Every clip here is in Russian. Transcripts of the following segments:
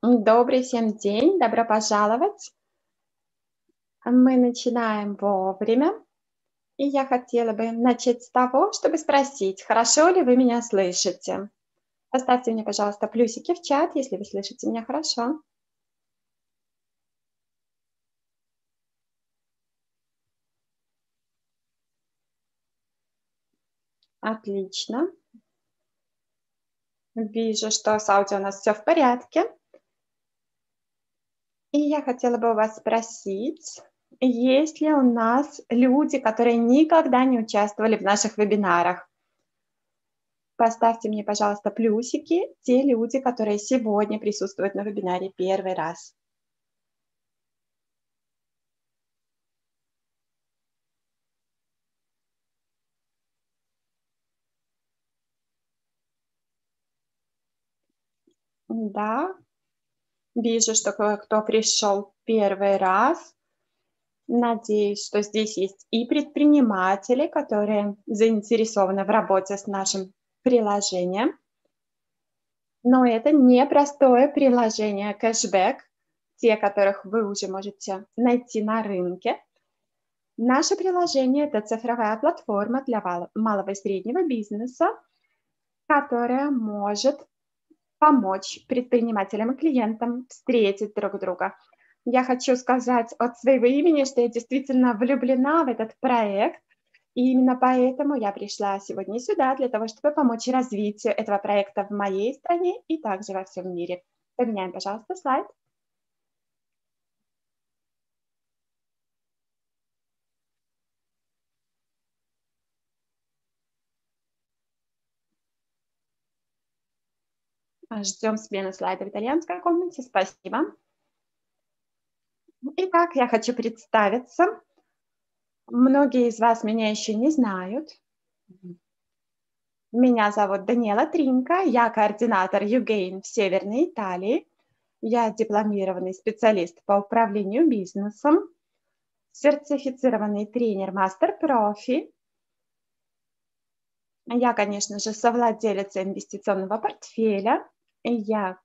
Добрый всем день, добро пожаловать. Мы начинаем вовремя. И я хотела бы начать с того, чтобы спросить, хорошо ли вы меня слышите? Поставьте мне, пожалуйста, плюсики в чат, если вы слышите меня хорошо. Отлично. Вижу, что с аудио у нас все в порядке. И я хотела бы вас спросить, есть ли у нас люди, которые никогда не участвовали в наших вебинарах? Поставьте мне, пожалуйста, плюсики, те люди, которые сегодня присутствуют на вебинаре первый раз. Да, Вижу, что кое-кто пришел первый раз. Надеюсь, что здесь есть и предприниматели, которые заинтересованы в работе с нашим приложением. Но это не простое приложение кэшбэк, те, которых вы уже можете найти на рынке. Наше приложение – это цифровая платформа для малого и среднего бизнеса, которая может помочь предпринимателям и клиентам встретить друг друга. Я хочу сказать от своего имени, что я действительно влюблена в этот проект, и именно поэтому я пришла сегодня сюда для того, чтобы помочь развитию этого проекта в моей стране и также во всем мире. Поменяем, пожалуйста, слайд. Ждем смены слайда в итальянской комнате. Спасибо. Итак, я хочу представиться. Многие из вас меня еще не знают. Меня зовут Даниэла Тринка, я координатор Югейн в Северной Италии. Я дипломированный специалист по управлению бизнесом, сертифицированный тренер мастер-профи. Я, конечно же, совладелец инвестиционного портфеля я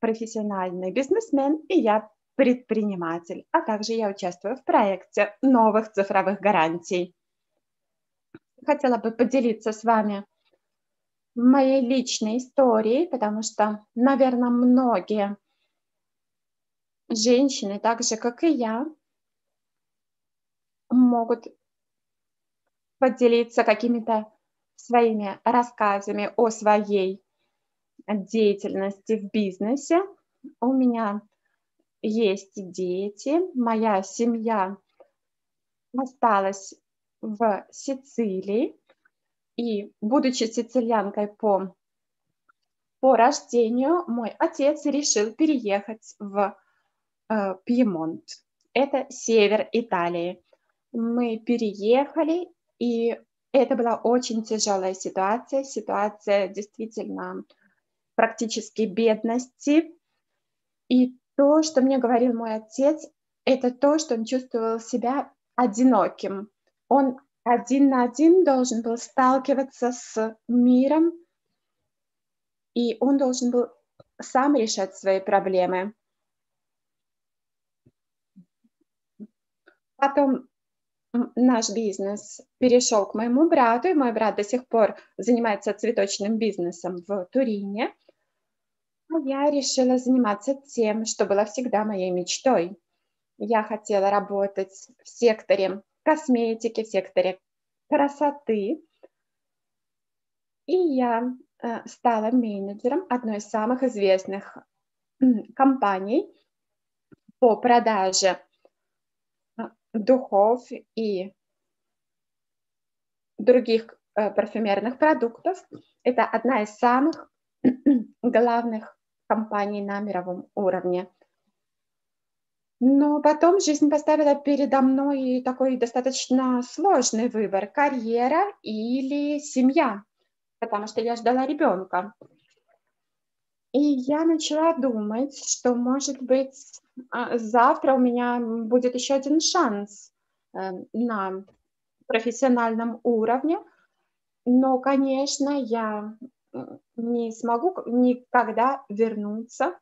профессиональный бизнесмен, и я предприниматель, а также я участвую в проекте новых цифровых гарантий. Хотела бы поделиться с вами моей личной историей, потому что, наверное, многие женщины, так же, как и я, могут поделиться какими-то своими рассказами о своей деятельности в бизнесе. У меня есть дети, моя семья осталась в Сицилии, и будучи сицилианкой по, по рождению, мой отец решил переехать в э, Пьемонт. Это север Италии. Мы переехали, и это была очень тяжелая ситуация. Ситуация действительно практически бедности. И то, что мне говорил мой отец, это то, что он чувствовал себя одиноким. Он один на один должен был сталкиваться с миром, и он должен был сам решать свои проблемы. Потом наш бизнес перешел к моему брату, и мой брат до сих пор занимается цветочным бизнесом в Турине – я решила заниматься тем, что было всегда моей мечтой. Я хотела работать в секторе косметики, в секторе красоты. И я э, стала менеджером одной из самых известных компаний по продаже э, духов и других э, парфюмерных продуктов. Это одна из самых главных компаний на мировом уровне. Но потом жизнь поставила передо мной такой достаточно сложный выбор – карьера или семья, потому что я ждала ребенка. И я начала думать, что, может быть, а, завтра у меня будет еще один шанс э, на профессиональном уровне. Но, конечно, я не смогу никогда вернуться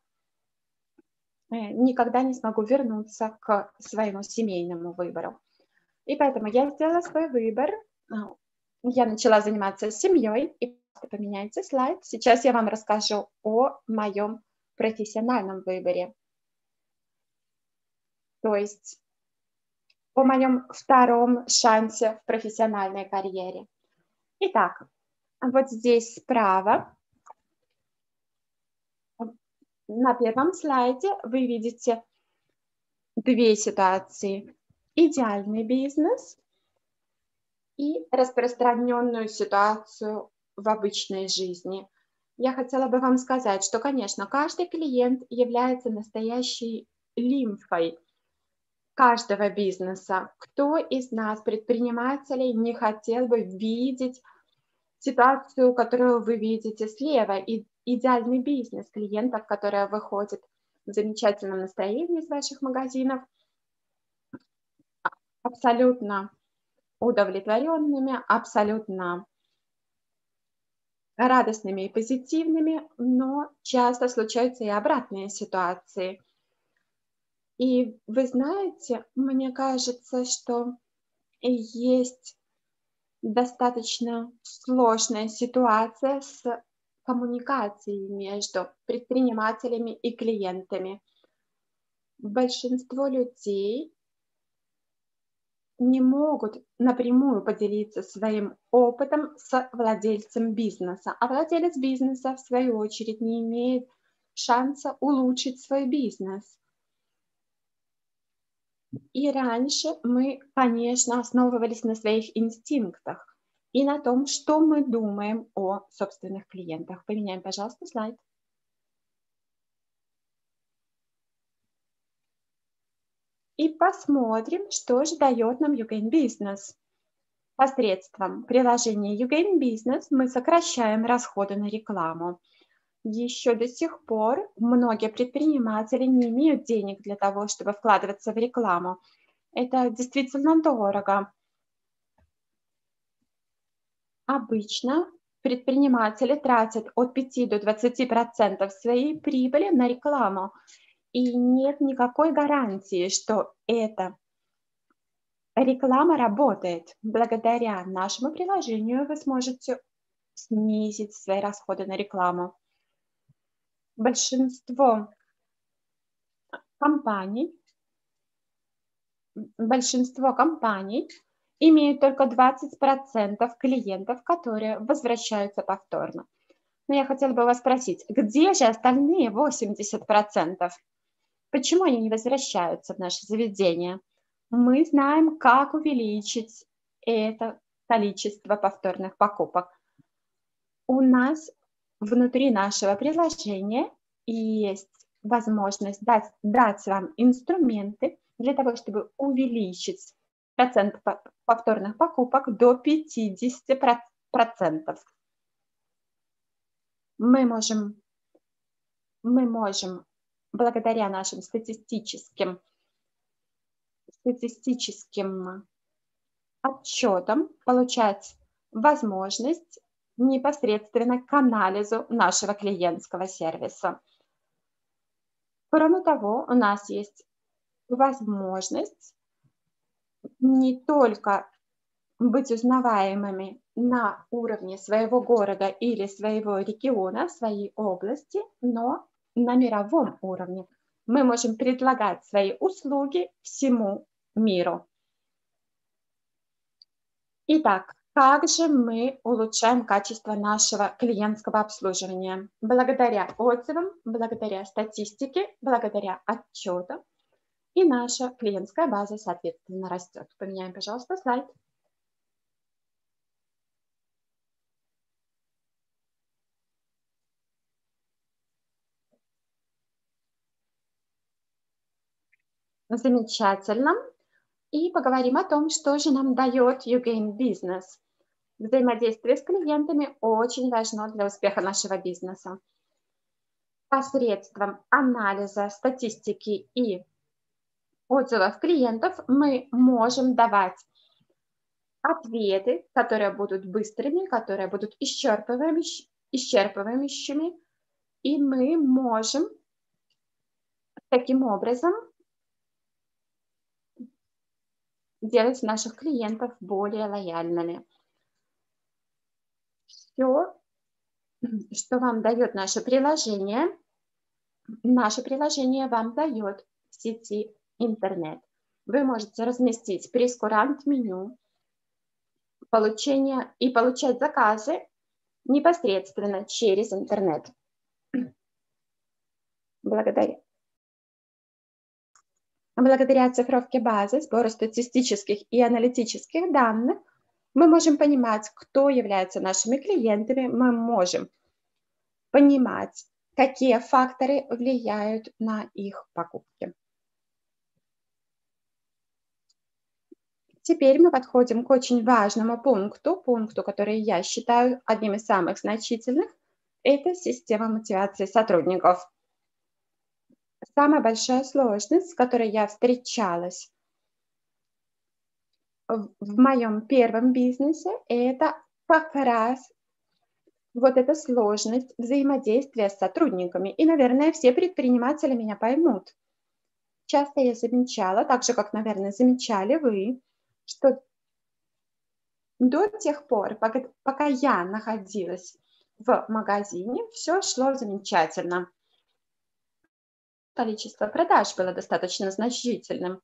э, никогда не смогу вернуться к своему семейному выбору. И поэтому я сделала свой выбор. А, я начала заниматься семьей. И поменяйте слайд. Сейчас я вам расскажу о моем профессиональном выборе. То есть о моем втором шансе в профессиональной карьере. Итак, вот здесь справа на первом слайде вы видите две ситуации. Идеальный бизнес и распространенную ситуацию в обычной жизни. Я хотела бы вам сказать, что, конечно, каждый клиент является настоящей лимфой каждого бизнеса. Кто из нас, предпринимателей, не хотел бы видеть ситуацию, которую вы видите слева, и идеальный бизнес клиентов, которые выходят в замечательном настроении из ваших магазинов, абсолютно удовлетворенными, абсолютно радостными и позитивными, но часто случаются и обратные ситуации. И вы знаете, мне кажется, что есть достаточно сложная ситуация с коммуникацией между предпринимателями и клиентами. Большинство людей не могут напрямую поделиться своим опытом с владельцем бизнеса, а владелец бизнеса, в свою очередь, не имеет шанса улучшить свой бизнес. И раньше мы, конечно, основывались на своих инстинктах и на том, что мы думаем о собственных клиентах. Поменяем, пожалуйста, слайд. И посмотрим, что же дает нам Ugain Business. Посредством приложения Ugain Business мы сокращаем расходы на рекламу еще до сих пор многие предприниматели не имеют денег для того, чтобы вкладываться в рекламу. Это действительно дорого. Обычно предприниматели тратят от 5 до 20 процентов своей прибыли на рекламу. И нет никакой гарантии, что эта реклама работает. Благодаря нашему приложению вы сможете снизить свои расходы на рекламу большинство компаний, большинство компаний имеют только 20% клиентов, которые возвращаются повторно. Но я хотела бы вас спросить, где же остальные 80%? Почему они не возвращаются в наше заведение? Мы знаем, как увеличить это количество повторных покупок. У нас внутри нашего приложения есть возможность дать, дать вам инструменты для того, чтобы увеличить процент повторных покупок до 50%. Мы можем, мы можем благодаря нашим статистическим, статистическим отчетам получать возможность непосредственно к анализу нашего клиентского сервиса. Кроме того, у нас есть возможность не только быть узнаваемыми на уровне своего города или своего региона, своей области, но на мировом уровне. Мы можем предлагать свои услуги всему миру. Итак, как же мы улучшаем качество нашего клиентского обслуживания? Благодаря отзывам, благодаря статистике, благодаря отчетам. И наша клиентская база, соответственно, растет. Поменяем, пожалуйста, слайд. Замечательно. И поговорим о том, что же нам дает YouGain Business. Взаимодействие с клиентами очень важно для успеха нашего бизнеса. Посредством анализа статистики и отзывов клиентов мы можем давать ответы, которые будут быстрыми, которые будут исчерпывающими, и мы можем Таким образом, делать наших клиентов более лояльными. Все, что вам дает наше приложение, наше приложение вам дает в сети интернет. Вы можете разместить прескурант меню, получение и получать заказы непосредственно через интернет. Благодарю. Благодаря оцифровке базы, сбору статистических и аналитических данных, мы можем понимать, кто является нашими клиентами, мы можем понимать, какие факторы влияют на их покупки. Теперь мы подходим к очень важному пункту, пункту, который я считаю одним из самых значительных. Это система мотивации сотрудников. Самая большая сложность, с которой я встречалась в, моем первом бизнесе, это как раз вот эта сложность взаимодействия с сотрудниками. И, наверное, все предприниматели меня поймут. Часто я замечала, так же, как, наверное, замечали вы, что до тех пор, пока, пока я находилась в магазине, все шло замечательно. Количество продаж было достаточно значительным.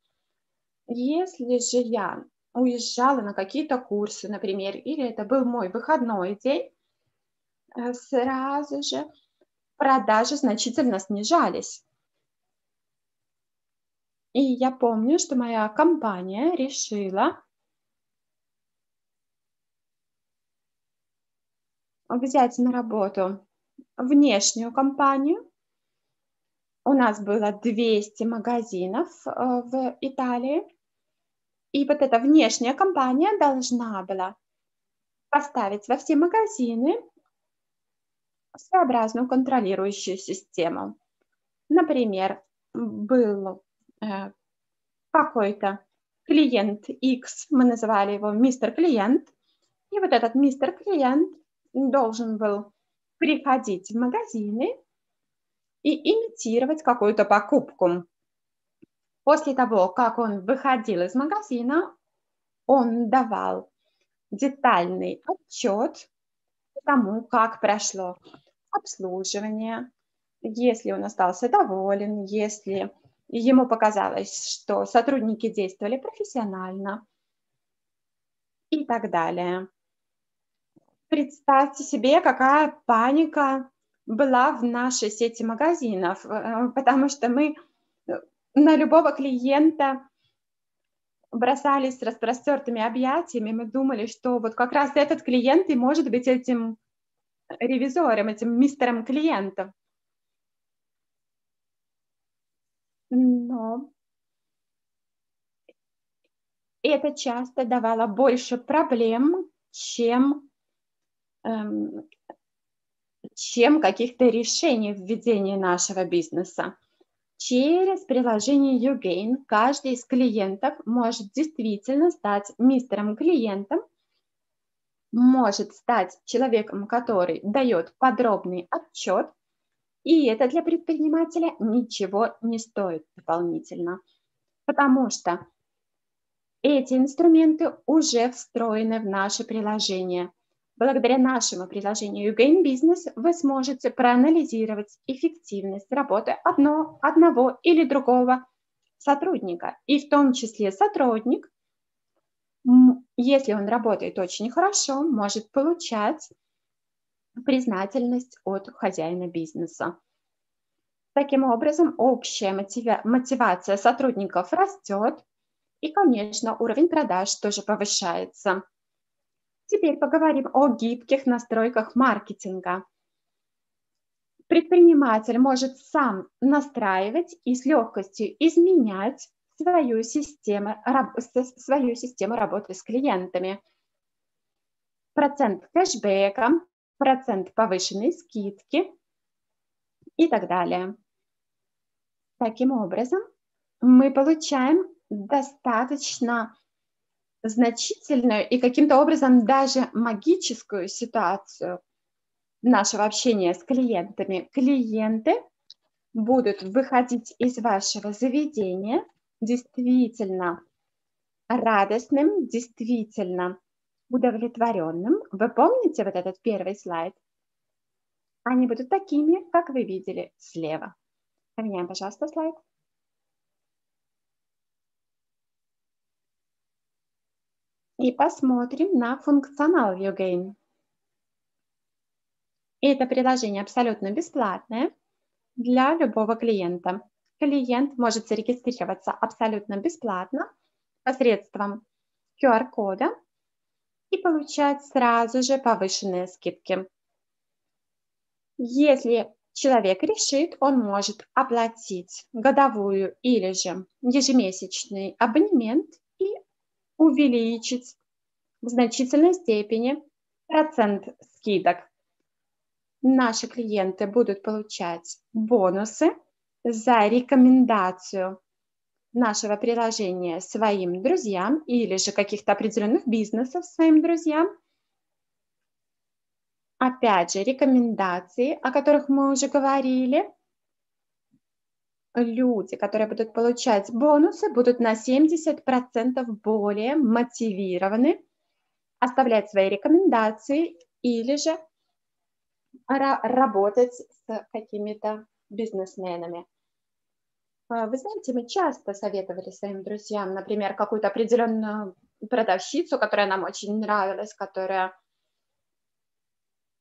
Если же я уезжала на какие-то курсы, например, или это был мой выходной день, э, сразу же продажи значительно снижались. И я помню, что моя компания решила взять на работу внешнюю компанию. У нас было 200 магазинов э, в Италии. И вот эта внешняя компания должна была поставить во все магазины своеобразную контролирующую систему. Например, был Э, какой-то клиент X, мы называли его мистер клиент, и вот этот мистер клиент должен был приходить в магазины и имитировать какую-то покупку. После того, как он выходил из магазина, он давал детальный отчет тому, как прошло обслуживание, если он остался доволен, если ему показалось, что сотрудники действовали профессионально и так далее. Представьте себе, какая паника была в нашей сети магазинов, э, потому что мы на любого клиента бросались с распростертыми объятиями, мы думали, что вот как раз этот клиент и может быть этим ревизором, этим мистером клиентов. но это часто давало больше проблем, чем, эм, чем каких-то решений в ведении нашего бизнеса. Через приложение YouGain каждый из клиентов может действительно стать мистером клиентом, может стать человеком, который дает подробный отчет и это для предпринимателя ничего не стоит дополнительно, потому что эти инструменты уже встроены в наше приложение. Благодаря нашему приложению YouGain Business вы сможете проанализировать эффективность работы одно, одного или другого сотрудника. И в том числе сотрудник, если он работает очень хорошо, может получать признательность от хозяина бизнеса. Таким образом, общая мотивация сотрудников растет, и, конечно, уровень продаж тоже повышается. Теперь поговорим о гибких настройках маркетинга. Предприниматель может сам настраивать и с легкостью изменять свою систему, свою систему работы с клиентами. Процент кэшбэка, процент повышенной скидки и так далее. Таким образом, мы получаем достаточно значительную и каким-то образом даже магическую ситуацию нашего общения с клиентами. Клиенты будут выходить из вашего заведения действительно радостным, действительно удовлетворенным. Вы помните вот этот первый слайд? Они будут такими, как вы видели слева. Поменяем, пожалуйста, слайд. И посмотрим на функционал ViewGain. Это приложение абсолютно бесплатное для любого клиента. Клиент может зарегистрироваться абсолютно бесплатно посредством QR-кода и получать сразу же повышенные скидки. Если человек решит, он может оплатить годовую или же ежемесячный абонемент увеличить в значительной степени процент скидок. Наши клиенты будут получать бонусы за рекомендацию нашего приложения своим друзьям или же каких-то определенных бизнесов своим друзьям. Опять же, рекомендации, о которых мы уже говорили. Люди, которые будут получать бонусы, будут на 70% более мотивированы оставлять свои рекомендации или же работать с какими-то бизнесменами. А, вы знаете, мы часто советовали своим друзьям, например, какую-то определенную продавщицу, которая нам очень нравилась, которая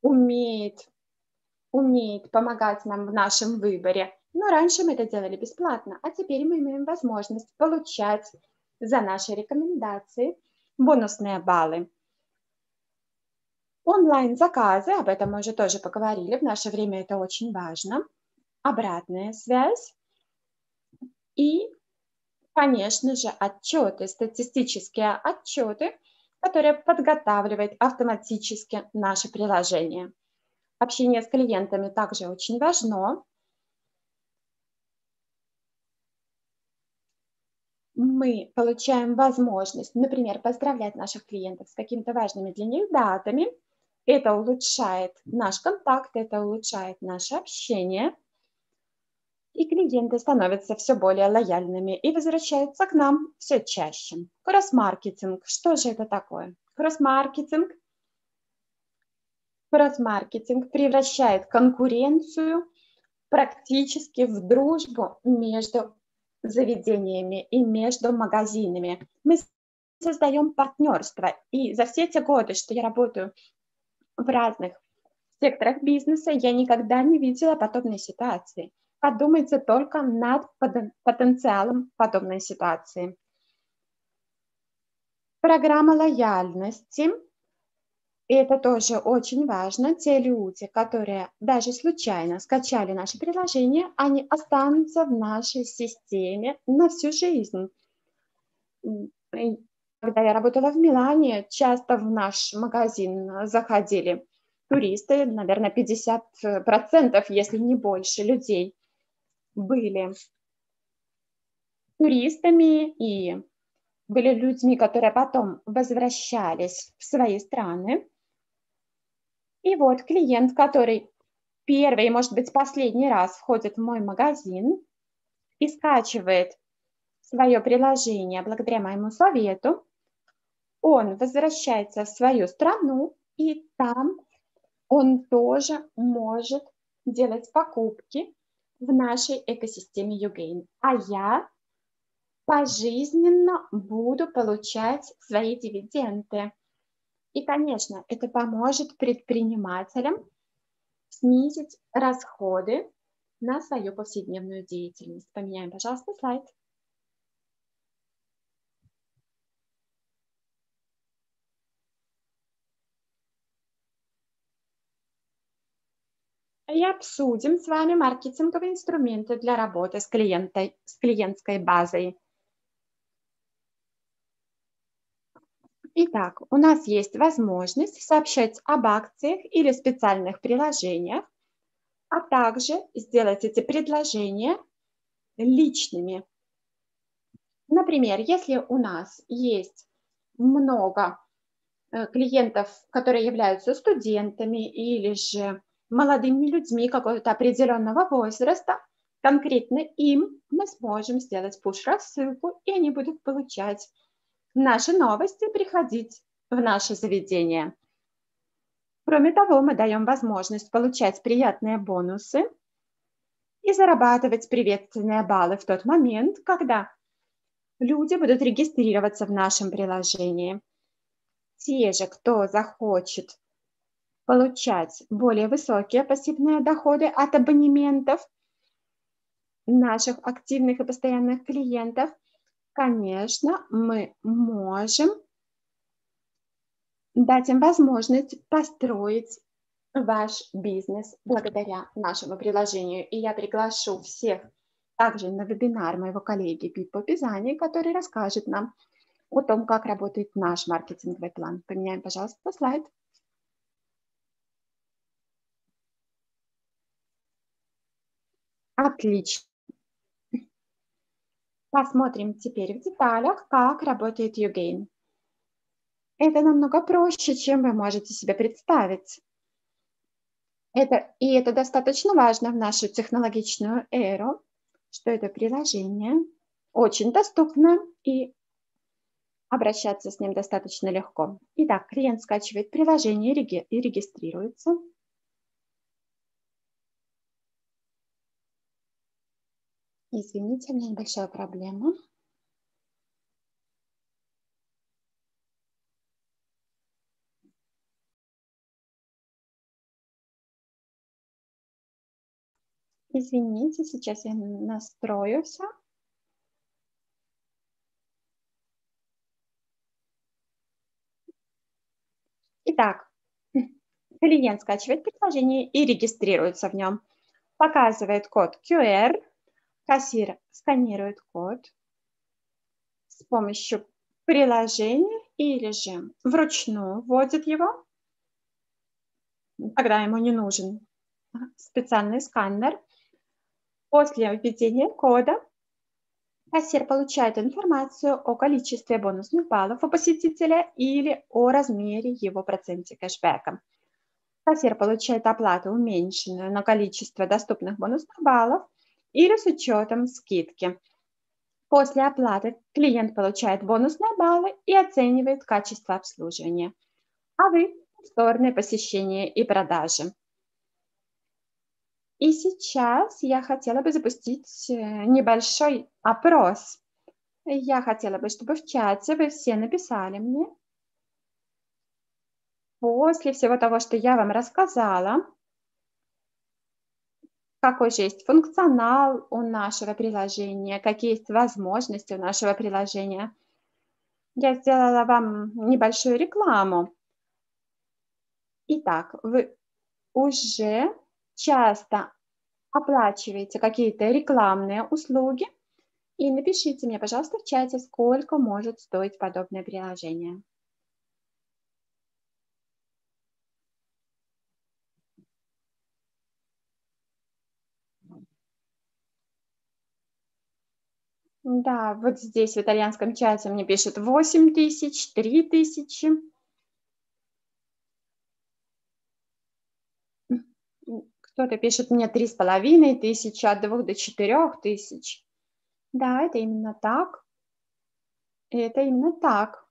умеет, умеет помогать нам в нашем выборе. Но раньше мы это делали бесплатно, а теперь мы имеем возможность получать за наши рекомендации бонусные баллы. Онлайн-заказы, об этом мы уже тоже поговорили, в наше время это очень важно. Обратная связь и, конечно же, отчеты, статистические отчеты, которые подготавливает автоматически наше приложение. Общение с клиентами также очень важно. Мы получаем возможность, например, поздравлять наших клиентов с какими-то важными для них датами. Это улучшает наш контакт, это улучшает наше общение – и клиенты становятся все более лояльными и возвращаются к нам все чаще. Кросс-маркетинг. Что же это такое? Кросс-маркетинг. Кросс-маркетинг превращает конкуренцию практически в дружбу между заведениями и между магазинами. Мы создаем партнерство. И за все эти годы, что я работаю в разных секторах бизнеса, я никогда не видела подобной ситуации. Подумайте только над потенциалом подобной ситуации. Программа лояльности. И это тоже очень важно. Те люди, которые даже случайно скачали наше приложение, они останутся в нашей системе на всю жизнь. Когда я работала в Милане, часто в наш магазин заходили туристы, наверное, 50%, если не больше людей были туристами и были людьми, которые потом возвращались в свои страны. И вот клиент, который первый, может быть, последний раз входит в мой магазин и скачивает свое приложение благодаря моему совету, он возвращается в свою страну, и там он тоже может делать покупки в нашей экосистеме Югейн. А я пожизненно буду получать свои дивиденды. И, конечно, это поможет предпринимателям снизить расходы на свою повседневную деятельность. Поменяем, пожалуйста, слайд. и обсудим с вами маркетинговые инструменты для работы с, клиентой, с клиентской базой. Итак, у нас есть возможность сообщать об акциях или специальных приложениях, а также сделать эти предложения личными. Например, если у нас есть много э, клиентов, которые являются студентами или же молодыми людьми какого-то определенного возраста, конкретно им мы сможем сделать пуш-рассылку, и они будут получать наши новости, приходить в наше заведение. Кроме того, мы даем возможность получать приятные бонусы и зарабатывать приветственные баллы в тот момент, когда люди будут регистрироваться в нашем приложении. Те же, кто захочет получать более высокие пассивные доходы от абонементов наших активных и постоянных клиентов, конечно, мы можем дать им возможность построить ваш бизнес благодаря нашему приложению. И я приглашу всех также на вебинар моего коллеги Пиппо Пизани, который расскажет нам о том, как работает наш маркетинговый план. Поменяем, пожалуйста, слайд. Отлично. Посмотрим теперь в деталях, как работает YouGain. Это намного проще, чем вы можете себе представить. Это, и это достаточно важно в нашу технологичную эру, что это приложение очень доступно и обращаться с ним достаточно легко. Итак, клиент скачивает приложение и регистрируется. Извините, у меня небольшая проблема. Извините, сейчас я настрою все. Итак, клиент скачивает приложение и регистрируется в нем. Показывает код QR, Кассир сканирует код с помощью приложения или же вручную вводит его, когда ему не нужен специальный сканер. После введения кода кассир получает информацию о количестве бонусных баллов у посетителя или о размере его проценте кэшбэка. Кассир получает оплату уменьшенную на количество доступных бонусных баллов – или с учетом скидки. После оплаты клиент получает бонусные баллы и оценивает качество обслуживания, а вы – стороны посещения и продажи. И сейчас я хотела бы запустить э, небольшой опрос. Я хотела бы, чтобы в чате вы все написали мне, после всего того, что я вам рассказала, какой же есть функционал у нашего приложения, какие есть возможности у нашего приложения. Я сделала вам небольшую рекламу. Итак, вы уже часто оплачиваете какие-то рекламные услуги, и напишите мне, пожалуйста, в чате, сколько может стоить подобное приложение. Да, вот здесь в итальянском чате мне пишет 8 тысяч, 3 тысячи. Кто-то пишет мне три с половиной тысячи, от двух до четырех тысяч. Да, это именно так. Это именно так.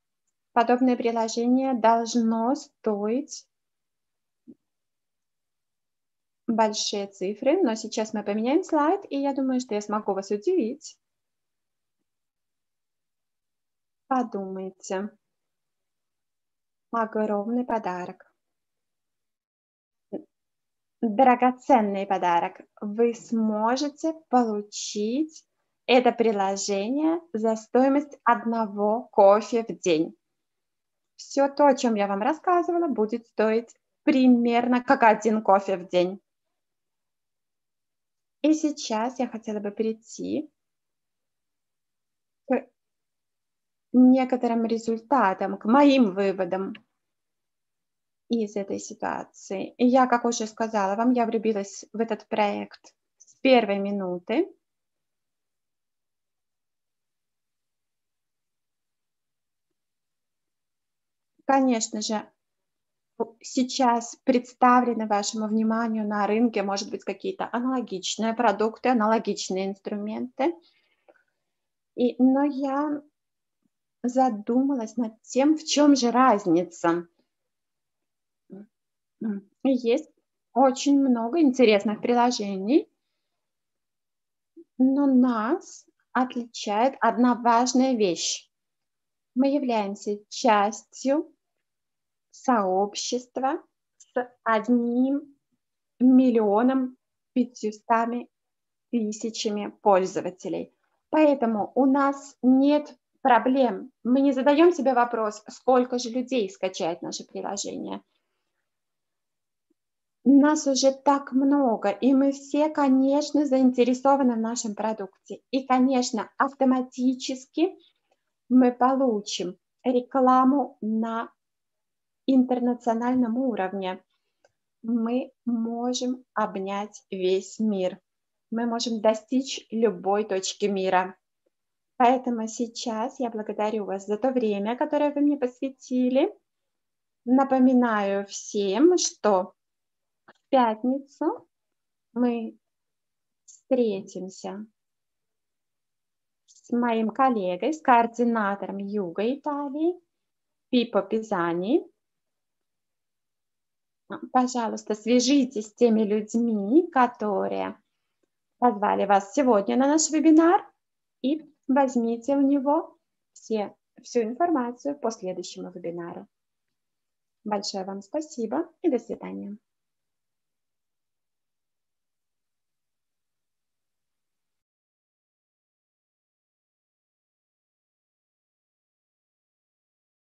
Подобное приложение должно стоить большие цифры, но сейчас мы поменяем слайд, и я думаю, что я смогу вас удивить. Подумайте. Огромный подарок. Драгоценный подарок. Вы сможете получить это приложение за стоимость одного кофе в день. Все то, о чем я вам рассказывала, будет стоить примерно как один кофе в день. И сейчас я хотела бы перейти к некоторым результатам, к моим выводам из этой ситуации. И я, как уже сказала вам, я влюбилась в этот проект с первой минуты. Конечно же, сейчас представлены вашему вниманию на рынке, может быть, какие-то аналогичные продукты, аналогичные инструменты. И, но я задумалась над тем, в чем же разница. Есть очень много интересных приложений, но нас отличает одна важная вещь. Мы являемся частью сообщества с одним миллионом пятьюстами тысячами пользователей. Поэтому у нас нет проблем. Мы не задаем себе вопрос, сколько же людей скачает наше приложение. Нас уже так много, и мы все, конечно, заинтересованы в нашем продукте. И, конечно, автоматически мы получим рекламу на интернациональном уровне. Мы можем обнять весь мир. Мы можем достичь любой точки мира. Поэтому сейчас я благодарю вас за то время, которое вы мне посвятили. Напоминаю всем, что в пятницу мы встретимся с моим коллегой, с координатором Юга Италии, Пипо Пизани. Пожалуйста, свяжитесь с теми людьми, которые позвали вас сегодня на наш вебинар и возьмите у него все, всю информацию по следующему вебинару. Большое вам спасибо и до свидания.